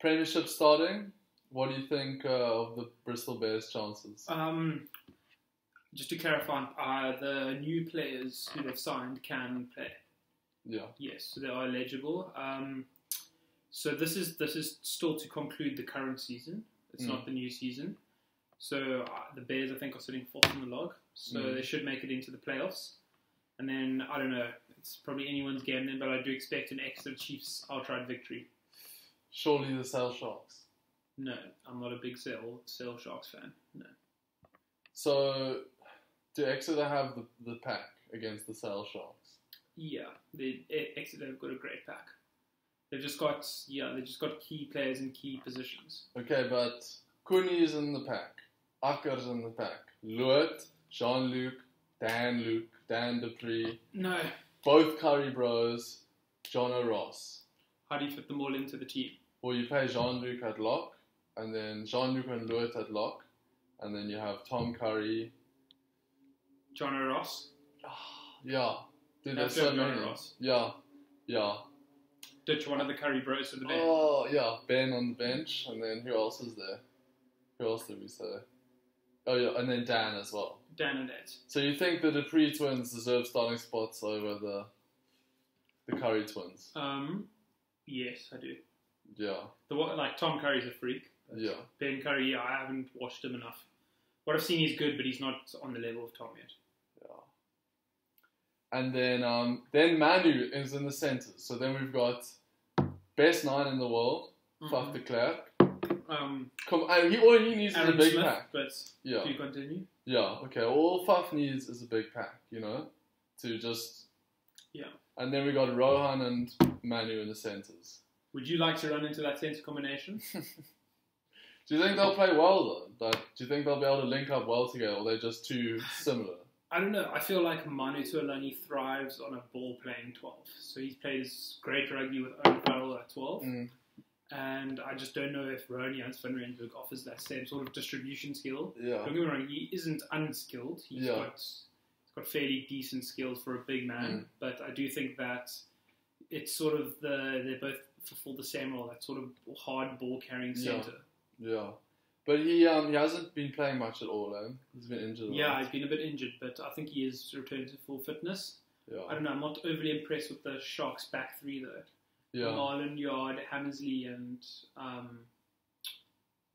Premiership starting. What do you think uh, of the Bristol Bears' chances? Um, just to clarify, uh, the new players who they've signed can play. yeah. Yes, so they are eligible. Um, so this is this is still to conclude the current season. It's Mm. not the new season. So uh, the Bears, I think, are sitting fourth in the log. So Mm. they should make it into the playoffs. And then I don't know. It's probably anyone's game then, but I do expect an Exeter Chiefs outright victory. Surely the Sale Sharks. No, I'm not a big Sale Sale Sharks fan. No. So, do Exeter have the, the pack against the Sale Sharks? Yeah, they E- Exeter have got a great pack. They've just got yeah, they've just got key players in key positions. Okay, but Coenie is in the pack. Akker's in the pack. Lood, Jean-Luc, Dan Luke, Dan du Preez, No, both Curry Bros, John Ross. how do you fit them all into the team? Well, you play Jean-Luc at lock, and then Jean-Luc and Lood at lock, and then you have Tom Curry. John Ross, Yeah, dude, there's so John many. Ross. Yeah, yeah. ditch one of the Curry Bros for the bench. Oh, yeah, Ben on the bench, and then who else is there? Who else did we say? Oh, yeah, and then Dan as well. Dan and Ed. So you think the du Preez twins deserve starting spots over the the Curry twins? Um, yes, I do. Yeah, The one like Tom Curry's a freak. yeah, Ben Curry, yeah, I haven't watched him enough. What I've seen, he's good, but he's not on the level of Tom yet. yeah. And then um, then Manu is in the centres. So then we've got best nine in the world, Faf de Klerk. Um, Come, and he all he needs is a big Smith, pack. but Yeah, do you continue? yeah. Okay, all Faf needs is a big pack. You know, to just Yeah. And then we got Rohan and Manu in the centres. Would you like to run into that centre combination? Do you think they'll play well though? Like, do you think they'll be able to link up well together, or they're just too similar? I don't know. I feel like Manu Tuilagi thrives on a ball playing 12. So he plays great rugby with Owen Farrell at 12. Mm. And I just don't know if Rohan Janse van Rensburg offers that same sort of distribution skill. Yeah, Don't get me wrong, he isn't unskilled. He's Yeah. got he's got fairly decent skills for a big man, Mm. but I do think that it's sort of the they're both fulfill the same role, that sort of hard ball carrying centre. yeah. But he um he hasn't been playing much at all. Eh? He's been injured. a Yeah, he's been a bit injured, but I think he is returned to full fitness. Yeah. I don't know, I'm not overly impressed with the Sharks back three though. yeah. Marland Yarde, Hammersley, and um,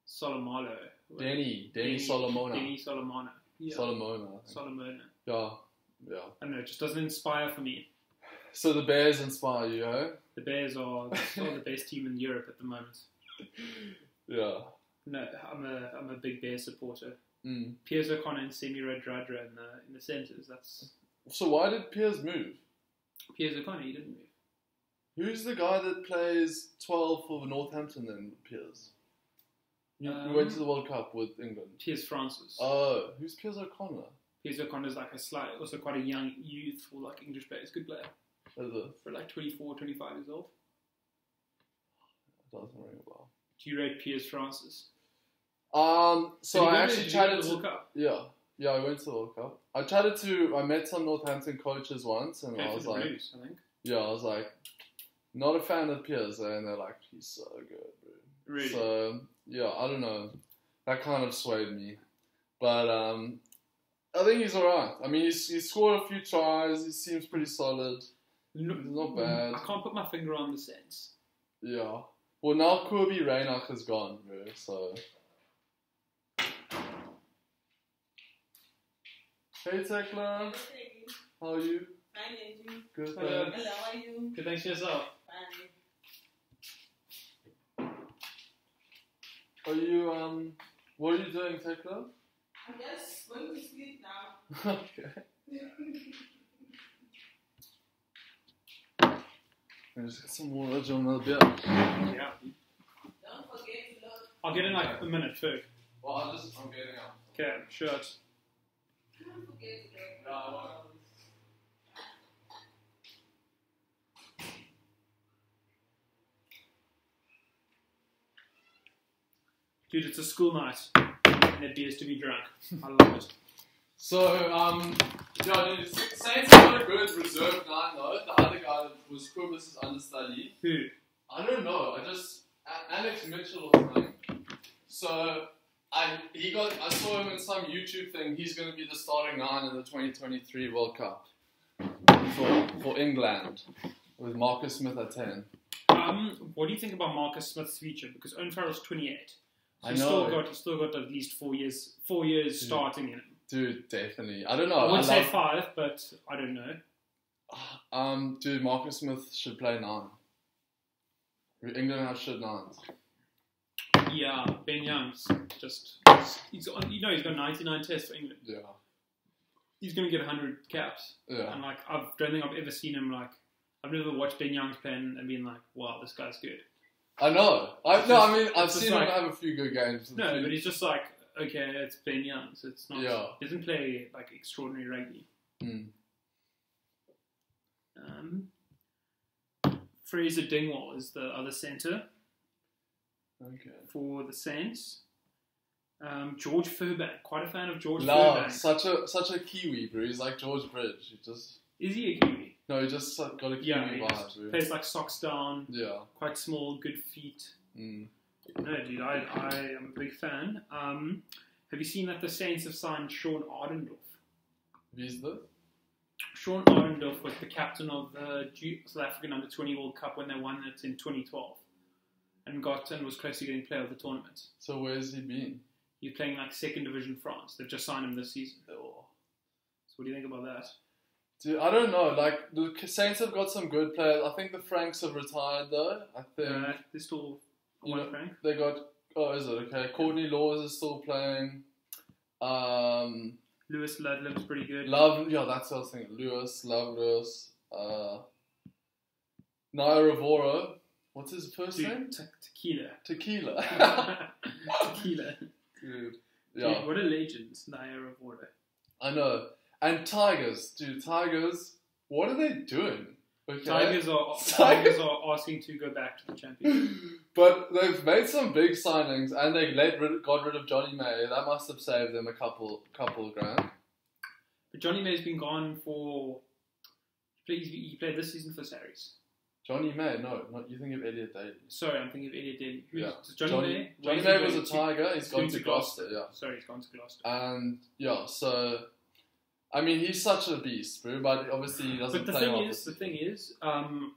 Solomalo. Danny Solomona, Denny Solomona. Yeah. Solomona. I. Solomona. Yeah, yeah. I don't know, it just doesn't inspire for me. So the Bears inspire you, eh? The Bears are still the best team in Europe at the moment. Yeah. No, I'm a I'm a big Bears supporter. Mm. Piers O'Connor and Semi Radradra in the in the centres. That's So why did Piers move? Piers O'Connor. He didn't move. Who's the guy that plays twelve for Northampton then? Piers. You you Um, went to the World Cup with England. Piers Francis. Oh, who's Piers O'Connor? Piers O'Connor's like a slight, also quite a young youthful like English player. He's a good player Is for like 24, 25 years old. Doesn't ring a bell. Do you rate Piers Francis? Um, so I actually go to World Cup. yeah, yeah, I went to the World Cup. I chatted to, I met some Northampton coaches once, and Played I was like, Blues, I think. yeah, I was like, not a fan of Piers, eh? and they're like, he's so good, bro. Really? So yeah, I don't know. That kind of swayed me, but um, I think he's alright. I mean, he's, he's scored a few tries. He seems pretty solid. No, He's not bad. I can't put my finger on the sense. Yeah. Well, now Cobus Reinach is gone, bro. So. Hey, Tekla. How are you? Fine, and? Good. Hello. thanks. Hello, how are you? Good, thanks yourself. Fine. Are you um? What are you doing, Tekla? I'm just going to sleep now. okay. Let me just get some more on. Yeah. Don't forget to look. I'll get in like a minute, too. Well, I'm just I'm getting up. Okay, shirt. Don't forget to look. No, I won't. Dude, it's a school night. And it beers to be drunk. I love it. So, um, yeah, Saints got a good reserve nine though. The other guy was Cobus' understudy. Who? I don't know. I just Alex Mitchell or something. So I he got I saw him in some YouTube thing. He's going to be the starting nine in the 2023 World Cup for for England with Marcus Smith at 10. Um, what do you think about Marcus Smith's future? Because Owen Farrell's 28. So I he's still know. got he's still got at least four years four years Yeah. starting in him. Dude, definitely. I don't know. I would I say love- five, but I don't know. Um, dude, Marcus Smith should play nine. England has shit nines. Yeah, Ben Youngs just he's on, you know he's got 99 tests for England. Yeah. He's going to get 100 caps. Yeah. And like I don't think I've ever seen him like I've never watched Ben Youngs play and been like, wow, this guy's good. I know. I no. I mean, I've seen him have a few good games. No, but he's just like, okay, it's Ben Young, so it's not. Yeah. He doesn't play like extraordinary rugby. Mm. Um, Fraser Dingwall is the other centre Okay. for the Saints. Um, George Furbank, quite a fan of George Love Furbank. such a such a Kiwi, bro. He's like George Bridge. He just Is he a Kiwi? no, he just got a Kiwi Yeah, he vibe, plays like socks down, Yeah. quite small, good feet. Mm. No, dude, I, I am a big fan. Um, have you seen that the Saints have signed Shaun Adendorff? Who's the? Shaun Adendorff was the captain of the South African Under 20 World Cup when they won it in 2012 and got and was close to getting player of the tournament. So where's he been? He's playing like second division France. They've just signed him this season. Oh. So what do you think about that? Dude, I don't know. Like the Saints have got some good players. I think the Franks have retired though. I think Uh, they're still You know- they got. Oh, is it okay? Courtney Lawes is still playing. Um, Lewis Ludlam's pretty good. Love, yeah, that's what I was thinking. Lewis, Love Lewis, uh, Naira what's his first Dude, name? te- tequila. Tequila. tequila. Dude, yeah, Dude, what a legend, Naya Ravora. I know. And Tigers, dude, Tigers, what are they doing? Okay. Tigers are Tigers- are asking to go back to the championship. But they've made some big signings, and they let rid, got rid of Jonny May. That must have saved them a couple, couple of grand. But Jonny May's been gone for. He played, played this season for Sarries. Jonny May, no, not you think of Elliot Daly. Sorry, I'm thinking of Elliot Daly. Who's, Yeah. Johnny, Johnny, May. Jonny May was a? Tiger. He's He's gone to to Gloucester, yeah. Sorry, he's gone to Gloucester. And yeah, so I mean, he's such a beast, bro. But obviously, he doesn't But the play thing is, the thing is, um,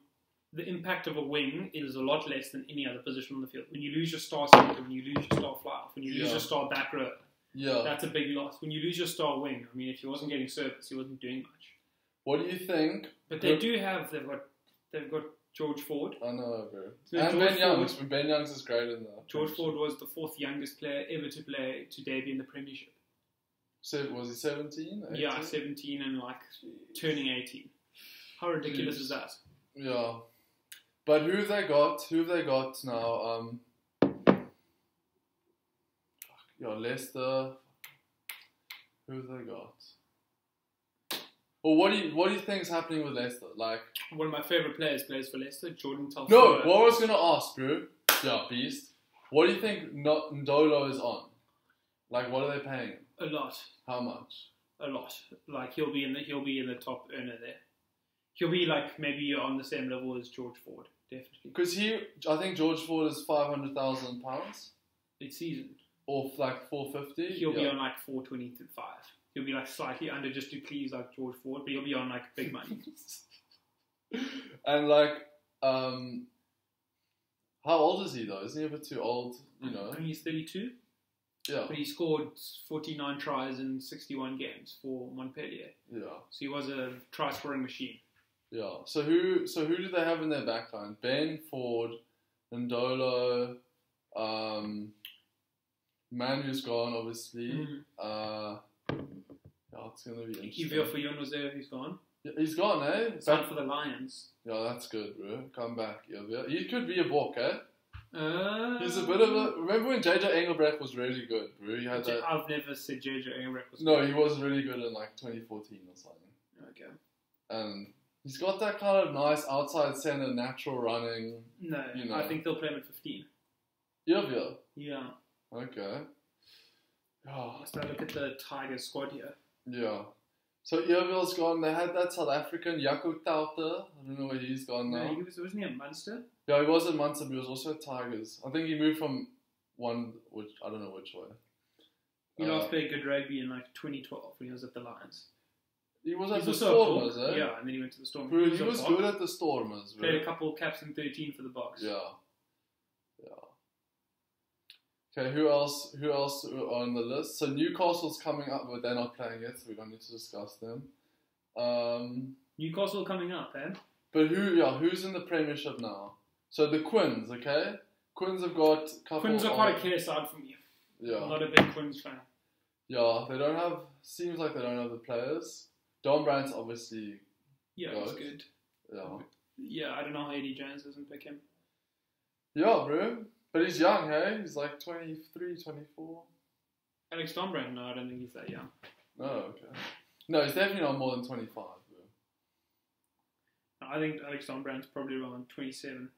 the impact of a wing is a lot less than any other position on the field. When you lose your star centre, when you lose your star fly off, when you lose Yeah. your star back row, yeah. that's a big loss. When you lose your star wing, I mean, if he wasn't getting service, he wasn't doing much. What do you think? But they Good. do have they've got they've got George Ford. I know, bro. So and George Ben Youngs. Ford- Ben Youngs is great in that. George Ford was the fourth youngest player ever to play to debut in the Premiership. Se- was he 17? Yeah, 17 and like turning 18. How ridiculous is that? Yeah. But who have they got? Who have they got now? Um, yeah, Leicester. Who have they got? Well, what do you what do you think is happening with Leicester? Like, One of my favourite players plays for Leicester, Jordan Telford. no, what I was gonna ask, bro. Yeah, beast. What do you think Nadolo is on? Like, what are they paying? him? A lot, How much? a lot. Like he'll be in the he'll be in the top earner there. He'll be like maybe on the same level as George Ford, definitely. Because he, I think George Ford is five hundred thousand pounds, This season, or like four fifty. he'll be on like 425. He'll be like slightly under just to please like George Ford, but he'll be on like big money. and like, um, how old is he though? Isn't he a bit too old? You know? I think he's 32, Yeah, but he scored 49 tries in 61 games for Montpellier. yeah, So he was a try scoring machine. yeah. So who, so who do they have in their backline? Ben Ford, Nadolo, um, Manu's gone obviously. Mm. Uh, yeah, it's gonna be interesting. Ivio was there, he's gone. Yeah, He's gone, eh? Signed Back- for the Lions. yeah, that's good, bro. Come back, yeah. yeah. He could be a walk, eh? Uh, He's a bit of a. Remember when JJ Engelbrecht was really good, bro? He had that. I've never said JJ Engelbrecht was No, he was really good in like 2014 or something. Okay. And he's got that kind of nice outside center, natural running. No, You know. I think they'll play him at 15. Yeah, yeah. Yeah. Okay. Yeah, So look at the Tigers squad here. yeah. So Irvil's gone. They had that South African Jaco Taute. I don't know where he's gone No, now. he was, wasn't he at Munster? Yeah, he was at Munster, but he was also at Tigers. I think he moved from one, which I don't know which way. He Uh, last played good rugby in like 2012 when he was at the Lions. He was at the also a Stormers, eh? Yeah, and then he went to the Stormers. Bro, he a was good at the Stormers, bro. Played a couple of caps in 13 for the Boks. Yeah. Yeah. Okay, who else who else are on the list? So Newcastle's coming up, but they're not playing yet, so we don't need to discuss them. Um, Newcastle coming up, eh? but who yeah, who's in the premiership now? So the Quins, okay? Quins have got a couple Quins are quite a clear side for me. Yeah. I'm not a big Quins fan. Yeah, they don't have seems like they don't have the players. Dombrandt's obviously Yeah, it's good. yeah. Yeah, I don't know how Eddie Jones doesn't pick him. Yeah, bro. But he's young, hey? He's like 23, 24. Alex Dombrandt, no, I don't think he's that young. Oh, okay. No, he's definitely not more than 25, bro. No, I think Alex Dombrandt's probably around 27.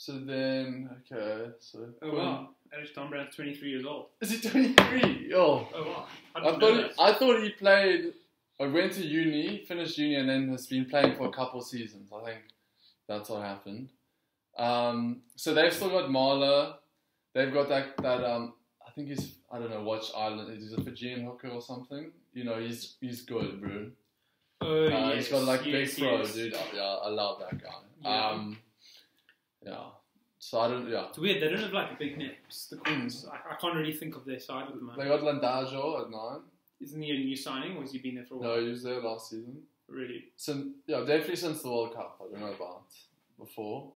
So then, okay, so. Oh, wow. Alex Dombrandt's 23 years old. Is he 23? Oh. Oh, wow. I I thought, he. I thought he played, I went to uni, finished uni, and then has been playing for a couple seasons. I think that's what happened. Um, so they've still got Marler. They've got that, that um, I think he's, I don't know, Watch island. He's a Fijian hooker or something. You know, he's he's good, bro. Oh, Uh, yes, he's got like yes, big throw, yes. dude. Oh, yeah, I love that guy. Yeah. Um, yeah. So I don't, yeah. It's weird, they don't have like big names, the Quins. I, I can't really think of their side at the moment. They got Landajo at nine. Isn't he a new signing or has he been there for a while? No, he was there last season. Really? Since, yeah, definitely since the World Cup. I don't know about before.